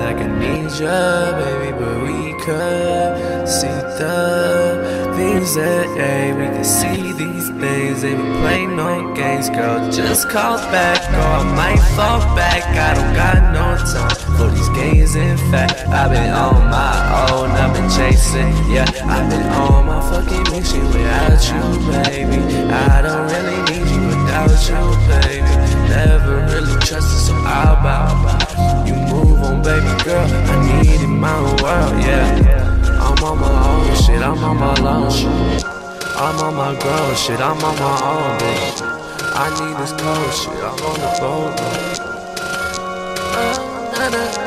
like I need ya, baby, but we could see the things that hey, we can see these things. They be play no games, girl. Just call back, or I might fall back. I don't got no time for these games. In fact, I've been on my own, I've been chasing, yeah. I've been on my fucking mission without you, baby. I don't really need you without you, baby. I'm on my girl shit, I'm on my own, bitch. I need this cold shit, I'm on the. Whoa.